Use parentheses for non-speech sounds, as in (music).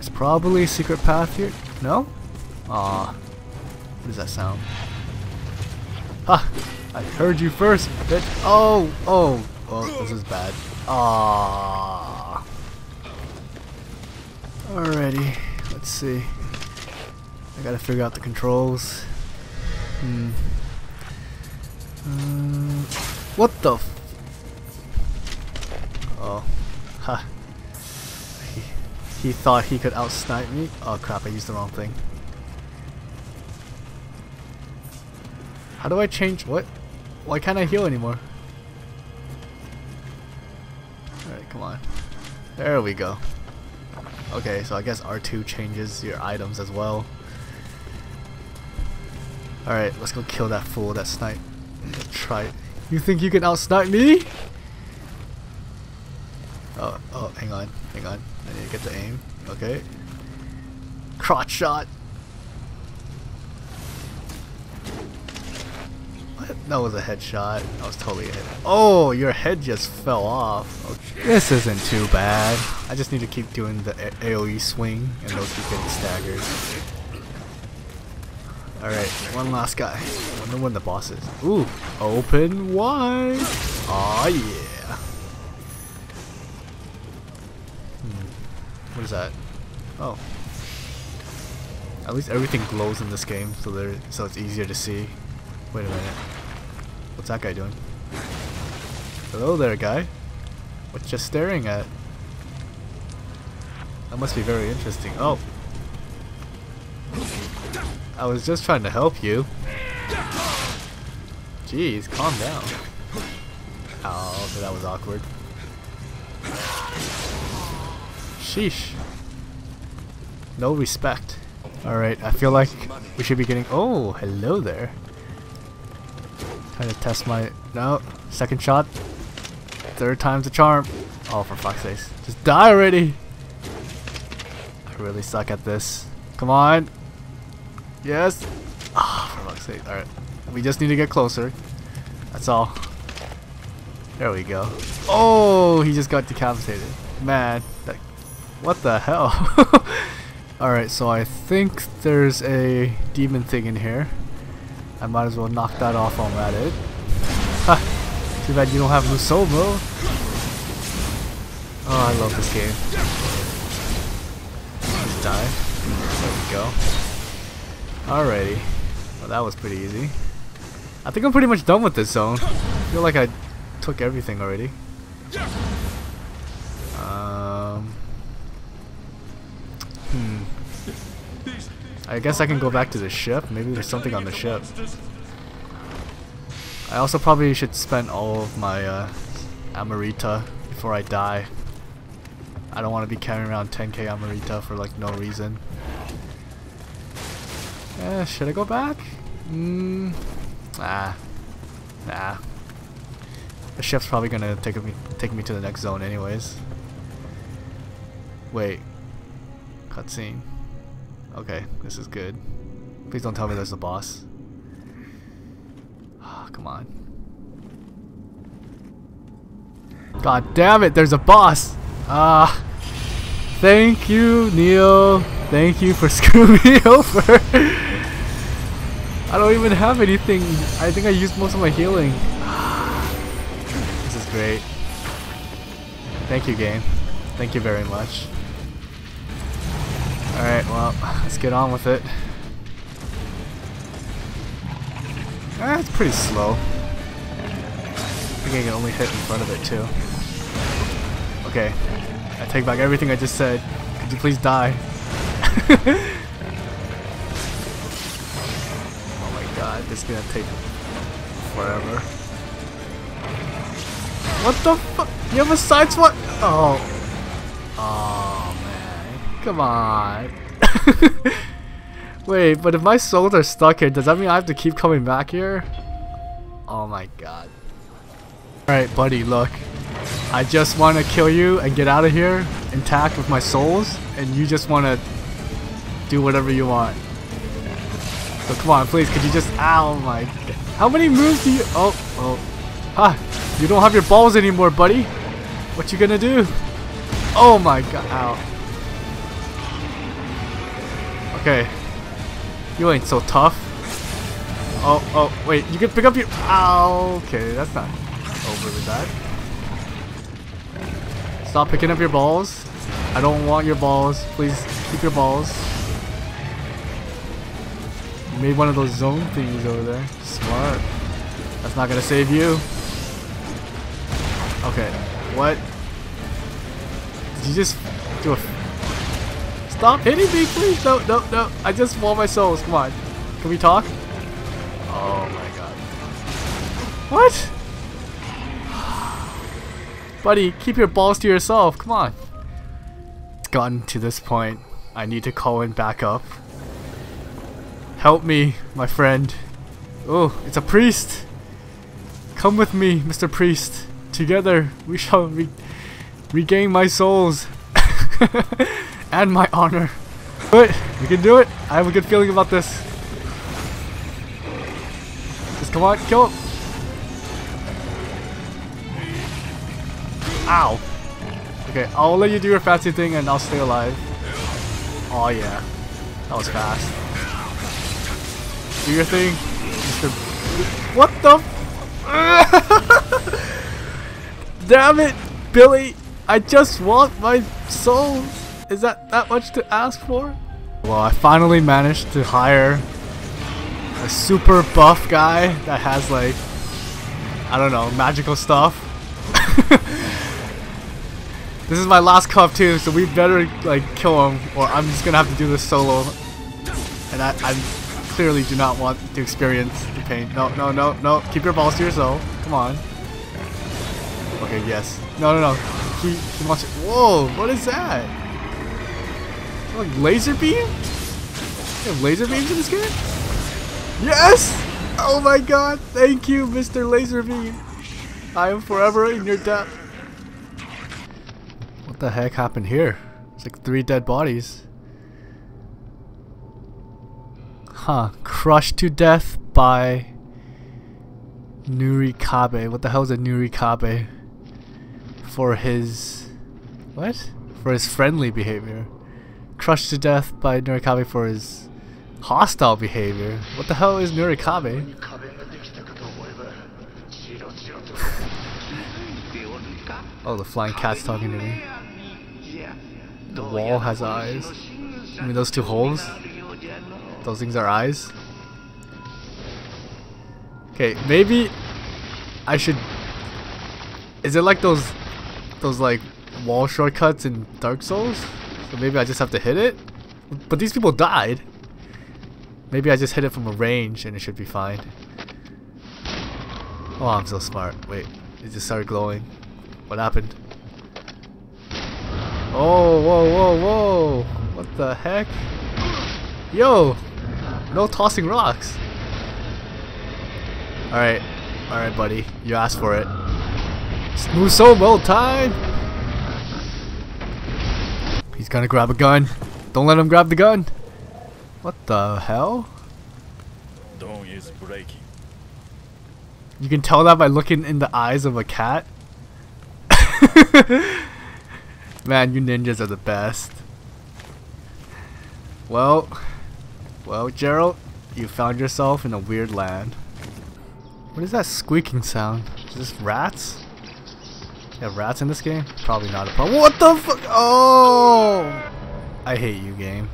There's probably a secret path here. No? Ah, What does that sound? Ha! I heard you first. Oh! Oh! Oh, this is bad. Ah. Alrighty. Let's see. I gotta figure out the controls. Hmm. Uh, what the Oh. He, thought he could outsnipe me? Oh crap, I used the wrong thing. How do I change? What? Why can't I heal anymore? Alright, come on. There we go. Okay, so I guess R2 changes your items as well. Alright, let's go kill that fool, that snipe. Try You think you can outsnipe me? Oh, oh, hang on, hang on. I need to get the aim. Okay. Crotch shot. What? That was a headshot. That was totally a hit. Oh, your head just fell off. Okay. This isn't too bad. I just need to keep doing the a AoE swing and they'll keep getting staggered. Alright, one last guy. I wonder when the boss is. Ooh, open wide. Aw, yeah. What is that? Oh. At least everything glows in this game, so there, so it's easier to see. Wait a minute. What's that guy doing? Hello there, guy. What you staring at? That must be very interesting. Oh. I was just trying to help you. Jeez, calm down. Oh, that was awkward. Sheesh. No respect. Alright, I feel like we should be getting... Oh, hello there. Trying to test my... No, second shot. Third time's a charm. Oh, for fuck's sake. Just die already! I really suck at this. Come on! Yes. Ah, oh, for fuck's sake. Alright. We just need to get closer. That's all. There we go. Oh, he just got decapitated. Man, what the hell? (laughs) Alright, so I think there's a demon thing in here. I might as well knock that off while I'm at it. Ha! Too bad you don't have Musou, Oh, I love this game. Just die. There we go. Alrighty. Well, that was pretty easy. I think I'm pretty much done with this zone. I feel like I took everything already. I guess I can go back to the ship. Maybe there's something on the ship. I also probably should spend all of my uh, Amrita before I die. I don't want to be carrying around 10k Amrita for like no reason. Eh, should I go back? Mm, ah, nah. The ship's probably gonna take me take me to the next zone, anyways. Wait, cutscene. Okay, this is good. Please don't tell me there's a boss. Oh, come on. God damn it, there's a boss! Ah. Thank you, Neil. Thank you for (laughs) screwing me over. I don't even have anything. I think I used most of my healing. (sighs) This is great. Thank you, game. Thank you very much. Alright, well, let's get on with it. Ah, it's pretty slow. I think I can only hit in front of it, too. Okay. I take back everything I just said. Could you please die? (laughs) Oh my god, this is gonna take forever. What the fuck? You have a side swat? Oh. Oh man. Come on. (laughs) Wait, but if my souls are stuck here, does that mean I have to keep coming back here? Oh my god. Alright, buddy, look. I just want to kill you and get out of here intact with my souls, and you just want to do whatever you want. So come on, please, could you just... Ow, my... How many moves do you... Oh, oh. Ha! You don't have your balls anymore, buddy. What you gonna do? Oh my god. Ow. Okay. You ain't so tough. Oh, oh, wait, you can pick up your- Ow, okay, that's not overly bad. Stop picking up your balls. I don't want your balls. Please keep your balls. You made one of those zone things over there. Smart. That's not gonna save you. Okay, what? Did you just do a... Stop hitting me, please! No, no, no. I just want my souls. Come on. Can we talk? Oh my god. What? Buddy, keep your balls to yourself. Come on. It's gotten to this point. I need to call in backup. Help me, my friend. Oh, it's a priest. Come with me, Mr. Priest. Together, we shall re regain my souls. (laughs) and my honor. But we can do it. I have a good feeling about this. Just come on, kill him. Ow. Okay, I'll let you do your fancy thing and I'll stay alive. Oh yeah. That was fast. Do your thing. Mr. What the (laughs) Damn it, Billy! I just want my souls. Is that that much to ask for? Well, I finally managed to hire a super buff guy that has like, I don't know, magical stuff. (laughs) this is my last cup too, so we better like kill him or I'm just gonna have to do this solo. And I, I clearly do not want to experience the pain. No, no, no, no. Keep your balls to yourself. Come on. Okay, yes. No, no, no. He, he wants it. Whoa, what is that? Like laser beam? You have laser beams in this game? Yes! Oh my god, thank you, Mr. Laser Beam. I am forever in your debt. What the heck happened here? It's like three dead bodies. Huh, crushed to death by Nurikabe. What the hell is a Nurikabe? For his... What? For his friendly behavior. Crushed to death by Nurikabe for his hostile behavior. What the hell is Nurikabe? (laughs) oh, the flying cat's talking to me. The wall has eyes. I mean, those two holes? Those things are eyes? Okay, maybe I should... Is it like those, those like wall shortcuts in Dark Souls? So maybe I just have to hit it? But these people died. Maybe I just hit it from a range and it should be fine. Oh, I'm so smart. Wait, it just started glowing. What happened? Oh, whoa, whoa, whoa! What the heck? Yo! No tossing rocks! Alright, alright buddy. You asked for it. Smooth so well time! He's gonna grab a gun. Don't let him grab the gun! What the hell? Dawn is breaking. You can tell that by looking in the eyes of a cat. (laughs) Man, you ninjas are the best. Well, well, Gerald, you found yourself in a weird land. What is that squeaking sound? Is this rats? Have rats in this game? Probably not a problem. What the fuck? Oh! I hate you, game.